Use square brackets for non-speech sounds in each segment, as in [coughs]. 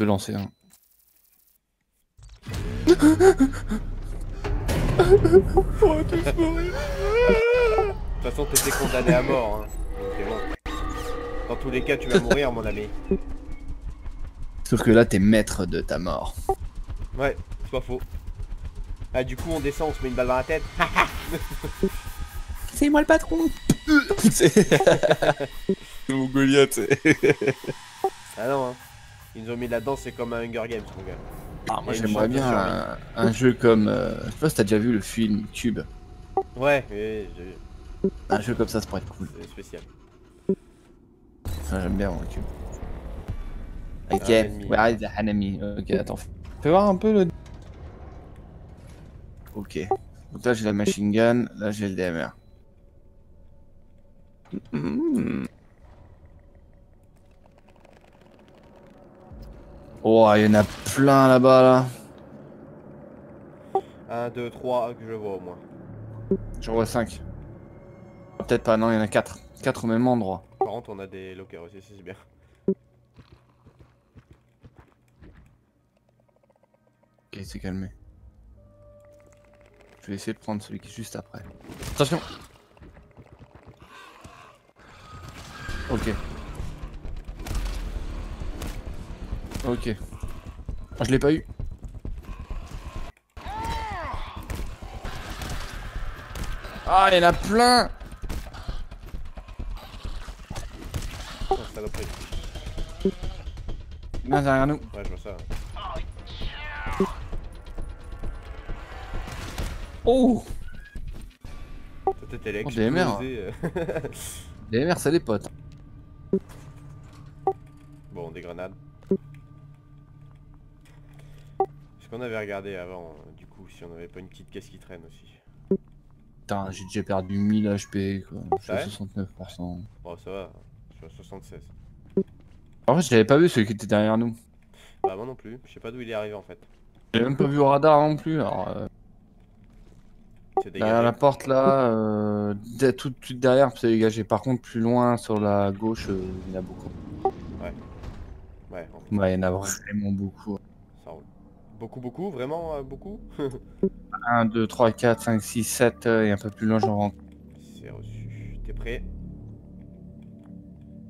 peux lancer un. De toute façon, t'étais condamné à mort. Hein. Donc, c'est bon. Dans tous les cas, tu vas [laughs] mourir, mon ami. Sauf que là, t'es maître de ta mort. Ouais, c'est pas faux. Ah, du coup, on descend, on se met une balle dans la tête. [laughs] C'est moi le patron [laughs] C'est mon Goliath. ah non, hein. Ils nous ont mis là-dedans, c'est comme un Hunger Games, mon gars. Ah, moi j'aimerais bien un, un jeu comme. euh, je sais pas si t'as déjà vu le film Cube. Ouais, j'ai- Un jeu comme ça, ça pourrait être cool. c'est spécial. Ah, J'aime bien moi, Cube. Ok, where is the enemy Ok, attends. Fais voir un peu le. Ok. Donc là j'ai la machine gun, là j'ai le DMR. Hmm. Oh, il y en a plein là-bas là. 1, 2, 3, que je vois au moins. J'en vois 5. Peut-être pas, non, il y en a 4. 4 au même endroit. Par contre, on a des lockers aussi, c'est bien. Ok, il s'est calmé. Je vais essayer de prendre celui qui est juste après. Attention Ok. Ok. Ah, je l'ai pas eu. Ah, il y en a plein Oh, saloperie. Là, derrière nous. Ouais, je vois ça. Oh Toi, t'étais Oh, DMR. explosé. euh. [laughs] DMR, c'est des potes. bon, des grenades. Qu'on avait regardé avant, euh, du coup, si on avait pas une petite caisse qui traîne aussi Putain, j'ai déjà perdu 1000 HP, quoi. Je suis à Ouais 69%. Bon, ça va, je suis à 76. En fait, je l'avais pas vu celui qui était derrière nous. Bah, moi non plus, je sais pas d'où il est arrivé en fait. J'ai même pas vu au radar non plus. Alors, euh, derrière la porte là, euh, tout de suite derrière, c'est dégagé. Par contre, plus loin sur la gauche, euh, il y en a beaucoup. Ouais, en- Ouais, il y en a vraiment beaucoup. Beaucoup, beaucoup, vraiment euh, beaucoup 1, 2, 3, 4, 5, 6, 7 euh, et un peu plus loin, j'en rentre. C'est reçu. T'es prêt?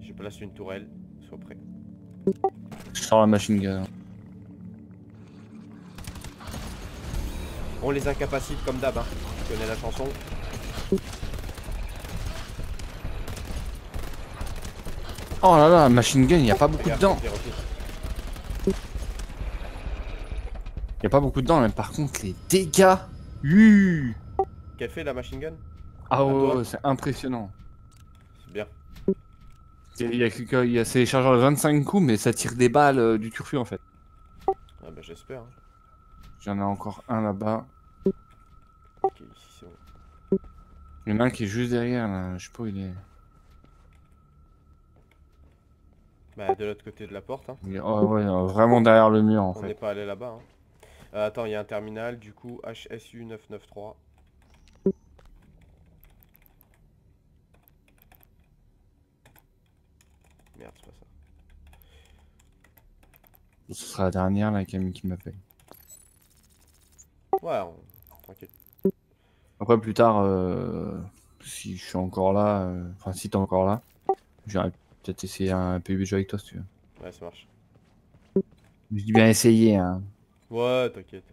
Je place une tourelle, sois prêt. Je sors la machine gun. On les incapacite comme d'hab, hein. Tu connais la chanson Oh là là, machine gun, il y a pas beaucoup Regarde, dedans. j'ai reçu. Il a pas beaucoup dedans, mais par contre, les dégâts. Uh Quelle fait la machine gun? Ah ouais, ouais, c'est impressionnant. C'est bien. Il y a, que- il y a ces chargeurs de 25 coups, mais ça tire des balles euh, du turfu en fait. Ah bah j'espère. hein. J'en ai encore un là-bas. Ok, ici c'est bon. Il y en a un qui est juste derrière là, je sais pas où il est. Bah de l'autre côté de la porte, hein. Oh, ouais, vraiment derrière le mur en On n'est fait. pas allé là-bas. Hein. Euh, attends, il y a un terminal, du coup, HSU 993. Merde, c'est pas ça. Ce sera la dernière là, Camille qui m'appelle. Ouais, on- tranquille. Après plus tard, euh, si je suis encore là, euh, enfin si t'es encore là, j'irai peut-être essayer un PUBG avec toi si tu veux. Ouais, ça marche. Je dis bien essayer hein. Ouais, t'inquiète.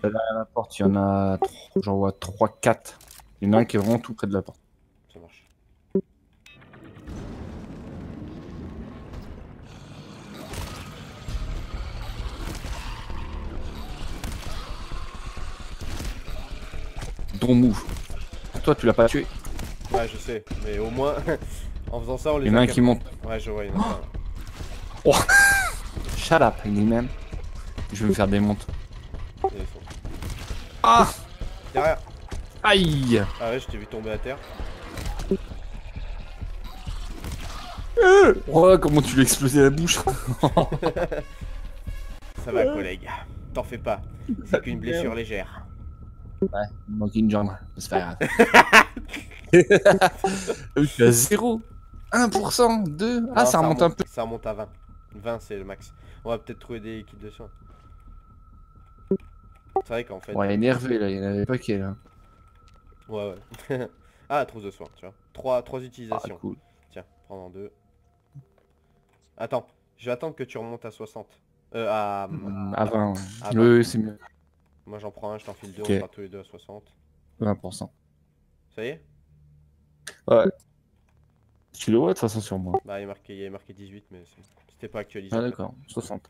Derrière la porte, il y en a, j'en vois 3-4. Il y en a un qui est vraiment tout près de la porte. Ça marche. Ton move. Toi tu l'as pas tué. Ouais, je sais. Mais au moins, [laughs] en faisant ça, on les Il y en a un qui monte. Ouais, je vois, il y en a plein. [laughs] Shut up, English Je vais me faire des sons. Ah Derrière. Aïe Ah ouais, je t'ai vu tomber à terre. Oh comment tu lui as explosé la bouche [laughs] Ça va, collègue. T'en fais pas. C'est qu'une blessure légère. Ouais, il manque une jambe, c'est pas grave. Je suis à 0 1% 2 Ah, ça remonte un peu. Ça remonte à 20. 20, c'est le max. On va peut-être trouver des kits de soins. C'est vrai qu'en fait... Ouais, énervé là, il y en avait pas qui est là. Ouais, ouais. [laughs] ah, trousse de soins, tu vois. Trois, trois Ah, utilisations. cool. Tiens, prends en deux. Attends, je vais attendre que tu remontes à 60. Euh, à... Mm, À 20, ouais. Ah, Oui, oui, c'est mieux. Moi j'en prends un, je t'en file deux, Ok. on sera tous les deux à 60. 20%. Ça y est? Ouais. Tu le vois de toute façon sur moi. Bah il, est marqué, il y avait marqué 18 mais c'était pas actualisé. Ah d'accord, 60.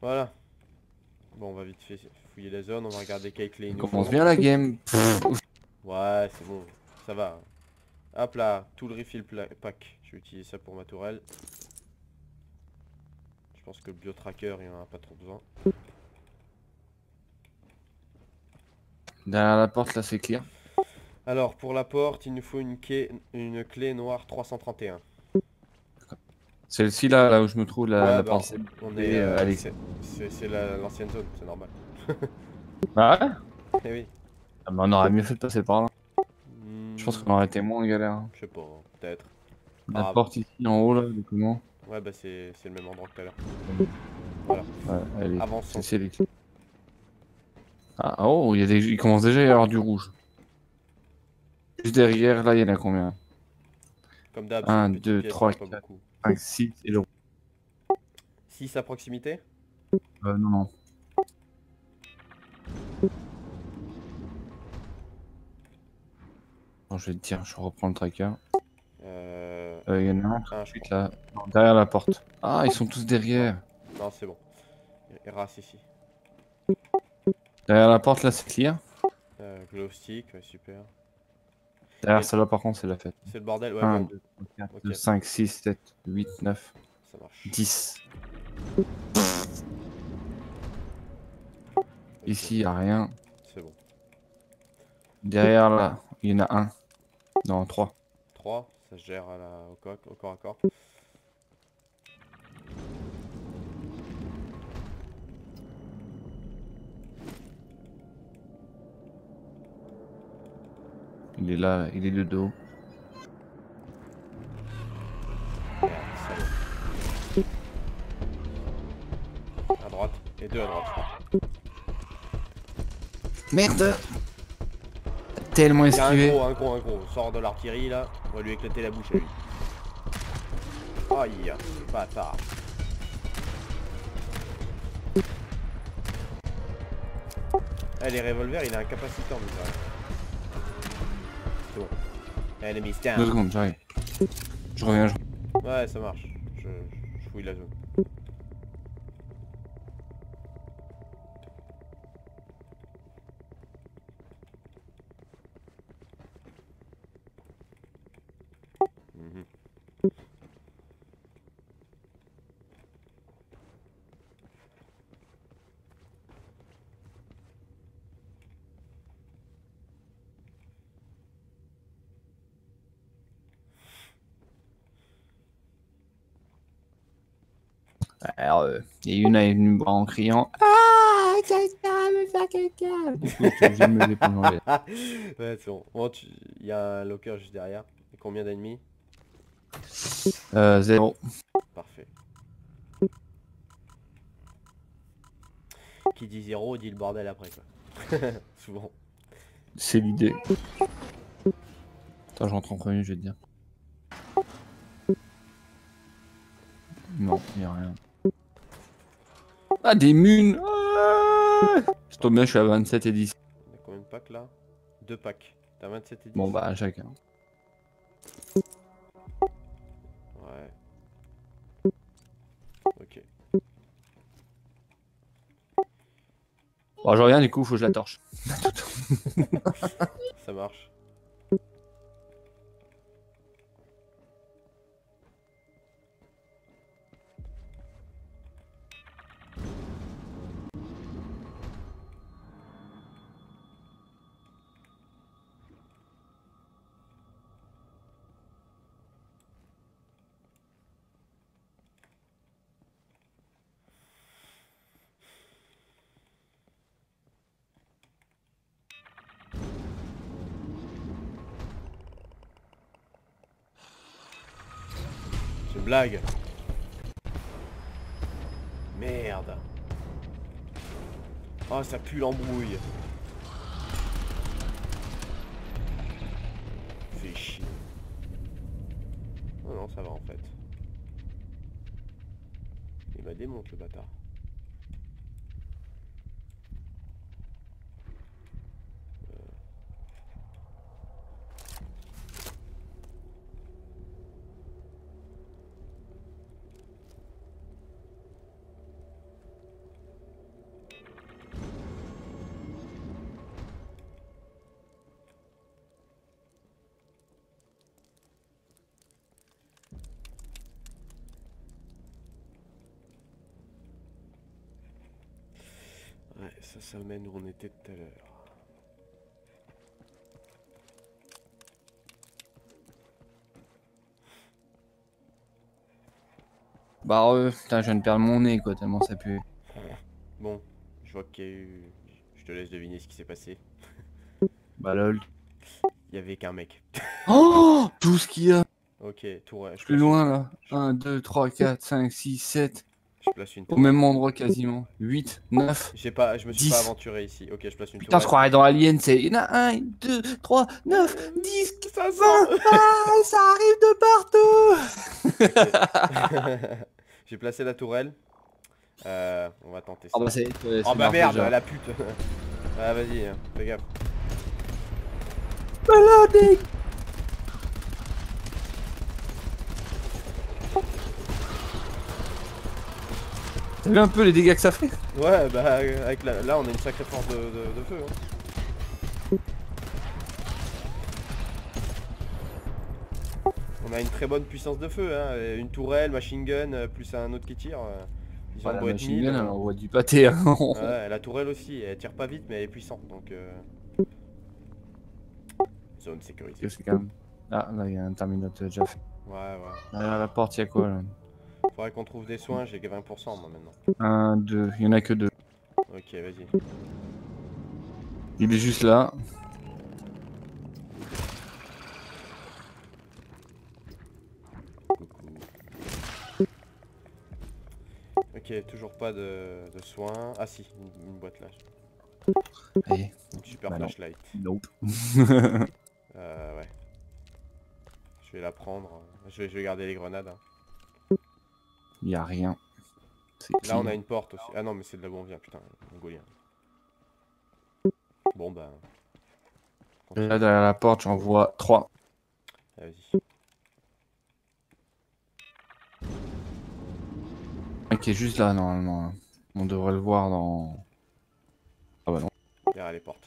Voilà. Bon on va vite fait fouiller la zone, on va regarder On nous commence bien la game. [laughs] Ouais c'est bon, ça va. Hop là, tout le refill pack. Je vais utiliser ça pour ma tourelle. Je pense que le bio-tracker il en a pas trop besoin. Derrière la porte là c'est clair. Alors pour la porte il nous faut une clé, une clé noire 331. Celle-ci là, là où je me trouve, la, Ouais, la bah, pensée. On est... euh, euh, c'est- c'est c'est la- l'ancienne zone, c'est normal. Ah ouais Eh oui. Ah bah, On aurait mieux fait de passer par là. Je pense qu'on aurait été moins en galère. hein. Je sais pas, peut-être. La Ah. porte ici en haut là, de comment Ouais bah c'est le même endroit que tout à l'heure. Ouais, elle est... Avançons. c'est les. Ah oh, il, y a des... il commence déjà à y avoir du rouge. Juste derrière, là, il y en a combien? Comme d'hab, Un, c'est une petite deux, pièce, trois, pas quatre. beaucoup. 5, 6 et le rouge. 6 à proximité? Euh, non, non. Je vais te dire, je reprends le tracker. Euh... Euh, Il y en a un tout de suite là, non, derrière la porte. Ah, ils sont tous derrière. Non, c'est bon. Il race ici. Derrière la porte là, c'est clear. Euh, glow stick, ouais, super. Derrière celle-là, par contre, c'est la fête. C'est le bordel, ouais, 1, bon, 2, 3, 4, Ok. 5, 6, 7, 8, 9, ça marche. 10. Ok, Ici, il n'y a rien. C'est bon. Derrière là, il y en a un. Non, 3. 3, ça se gère à la... au, coq, au corps à corps. Il est là, il est de dos. À droite, et deux à droite. Merde Tellement a un esquivé. gros, un gros, un gros. Sort de l'artillerie là, on va lui éclater la bouche à lui. Aïe, bâtard. Eh, les revolvers, il a un ça. C'est bon. Enemies Deux secondes, j'arrive. Je reviens, je... Ouais, ça marche. Je, je fouille la zone. Alors, euh, il y a une à une bras en criant Ah, quelqu'un me faire quelqu'un Du coup, me [laughs] ouais, c'est bon. Bon, tu... il y a un locker juste derrière. Et combien d'ennemis? Euh, zéro. Parfait. Qui dit zéro dit le bordel après quoi. [laughs] Souvent. C'est l'idée. Attends, j'entre en premier, je vais te dire. Non, il a rien. Ah, des munes ah Je tombe bien, je suis à 27 et 10. On a combien de packs là Deux packs. T'as 27 et 10 Bon, bah, chacun. Ouais. Ok. Bon, je reviens, du coup, faut que je la torche. Ça marche. Merde. Oh, ça pue l'embrouille. Fait chier. Oh non, ça va en fait. Il m'a démonté le bâtard. Ouais, ça, ça mène où on était tout à l'heure. Bah, euh, putain, je viens de perdre mon nez, quoi, tellement ça pue. Bon, je vois qu'il y a eu... Je te laisse deviner ce qui s'est passé. Bah, lol. Il y avait qu'un mec. Oh Tout ce qu'il y a Ok, tour. Je plus loin, là. 1, 2, 3, 4, 5, 6, 7. Une- Je place une Au tour. même endroit quasiment. 8, 9. J'ai pas, je me suis 10. pas aventuré ici. Ok, je place une Putain, je tour. croirais dans Alien, c'est. Il y en a 1, 2, 3, 9, 10, Ça 20. Ah, ça arrive de partout [laughs] J'ai placé la tourelle. Euh, on va tenter ça. Ah bah, euh, Oh bah marrant, merde, déjà. la pute. [laughs] ah vas-y, fais gaffe. Balade T'as vu un peu les dégâts que ça fait Ouais, bah avec la... là on a une sacrée force de, de- de feu. hein. On a une très bonne puissance de feu, hein. Une tourelle, machine gun, euh, plus un autre qui tire. euh, Ils ont Bah, La machine mille, gun, elle envoie du pâté. hein. Ouais, la tourelle aussi, elle tire pas vite mais elle est puissante donc euh... Zone sécurisée. C'est quand même? Ah, là, il y a un terminateur déjà fait. Ouais ouais. Derrière la porte, il y a quoi là? Faudrait qu'on trouve des soins, j'ai que 20% moi maintenant. 1, 2, il y en a que deux. Ok vas-y. Il est juste là. Ok, toujours pas de, de soins. Ah si, une, une boîte là. Allez, Une super Bah non. flashlight. nope. Euh, ouais. Je vais la prendre. Je vais, je vais garder les grenades. hein. Il y a rien. Là, on a une porte aussi. Ah non, mais c'est de là où on vient, putain. Mongolien. Bon, bah. Là, derrière la porte, j'en vois 3. Vas-y. Un qui est juste là, normalement. On devrait le voir dans. Derrière les portes.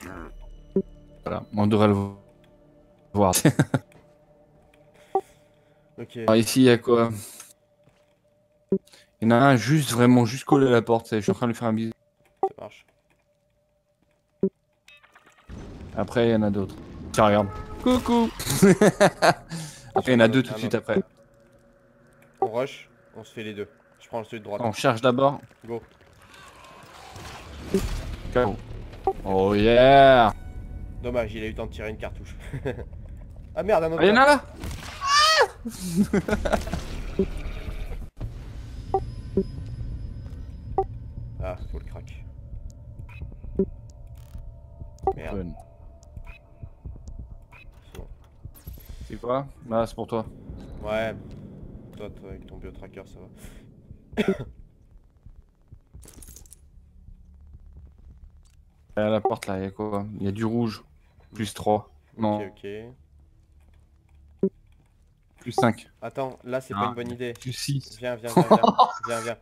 Voilà, on devrait le voir. [laughs] Ok. Alors, ici, il y a quoi? Il y en a un juste, vraiment, juste collé à la porte. Je suis en train de lui faire un bisou. Ça marche. Après, il y en a d'autres. Tiens, regarde. Coucou [laughs] Après, il y en a deux tout de Ah, suite après. On rush. On se fait les deux. Je prends celui de droite. On charge d'abord. Go. Oh yeah Dommage, il a eu le temps de tirer une cartouche. [laughs] ah merde, un autre. Ah, il y en a là [laughs] Merde, c'est quoi? Là, c'est pour toi. Ouais. Toi, toi, avec ton biotracker, ça va. [coughs] Derrière la porte, là, il y a quoi? Il y a du rouge. Plus 3. Non, Ok, ok. plus 5. Attends, là, c'est pas Ah. une bonne idée. Plus 6. Viens, viens, viens, viens. [laughs] viens, viens.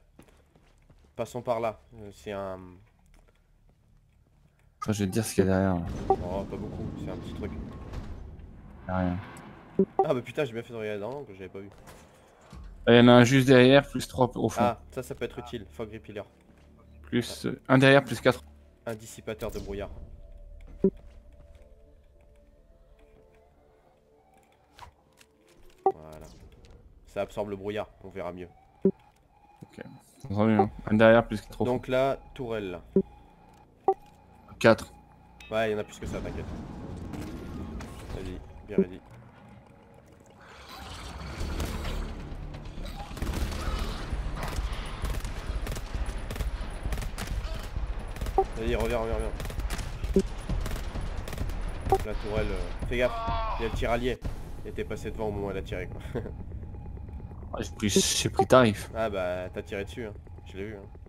Passons par là. Euh, C'est un... Je vais te dire ce qu'il y a derrière. là. Oh, pas beaucoup. C'est un petit truc. Il y a rien. Ah bah putain, j'ai bien fait de regarder dans l'angle, j'avais pas vu. Il y en a un juste derrière, plus 3 au fond. Ah, ça, ça peut être utile. Fog Repealer. Plus euh, un derrière, plus 4. Un dissipateur de brouillard. Voilà. Ça absorbe le brouillard, on verra mieux. Entendu, hein. Un derrière, plus 4 au fond. Donc là, tourelle. Là. 4. Ouais, il y en a plus que ça, t'inquiète. Vas-y, bien ready. Vas-y, reviens, reviens, reviens. La tourelle, euh, fais gaffe, il y a le tirallier. Il était passé devant au moment où elle a tiré quoi. [laughs] Ah, J'ai pris, pris tarif. Ah bah t'as tiré dessus, hein. je l'ai vu. Hein.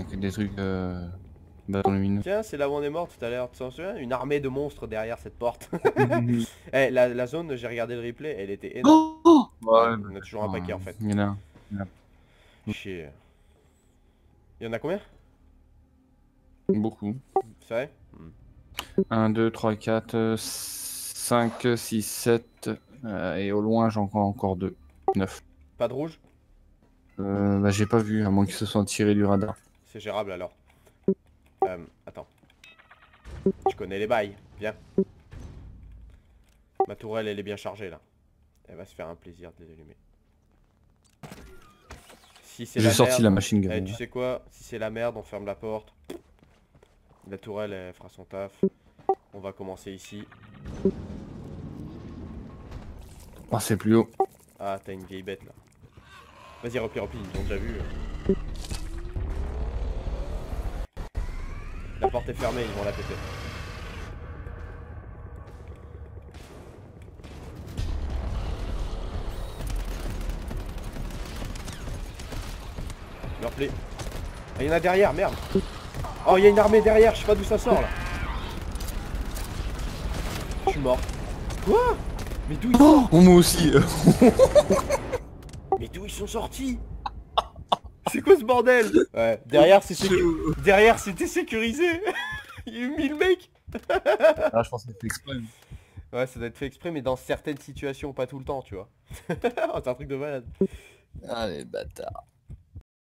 Putain, des trucs euh, bâtons lumineux. Tiens, c'est là où on est mort tout à l'heure, tu t'en souviens? Une armée de monstres derrière cette porte. [laughs] Eh, la, la zone, j'ai regardé le replay, elle était énorme. oh ouais, On a toujours un paquet en fait. Il y en a. Chier. Il y en a combien? Beaucoup. C'est vrai? 1, 2, 3, 4, 5, 6, 7. et au loin, j'en vois encore 2. 9. Pas de rouge? Euh, bah, j'ai pas vu, à moins qu'ils se soient tirés du radar. C'est gérable alors. Euh, attends. Je connais les bails, viens. Ma tourelle, elle est bien chargée là. Elle va se faire un plaisir de les allumer. Si c'est J'ai la sorti merde, la machine eh, tu sais quoi Si c'est la merde, on ferme la porte. La tourelle, elle fera son taf. On va commencer ici. Oh, c'est plus haut. Ah, t'as une vieille bête là. Vas-y, replie, replie, ils ont déjà vu. La porte est fermée, ils vont la péter. Leur plaît. Ah, il y en a derrière, merde. Oh, il y a une armée derrière, je sais pas d'où ça sort là. Je suis mort. Quoi? Mais d'où ils sont? Oh, moi aussi. Mais d'où ils sont sortis? C'est quoi ce bordel Ouais, derrière c'est sécu- derrière c'était sécurisé. [laughs] Il y a eu 1000 mecs. Ah, je pense que c'est exprès. Ouais, ça doit être fait exprès, mais dans certaines situations, pas tout le temps, tu vois. [laughs] Oh, c'est un truc de malade. Ah, les bâtards.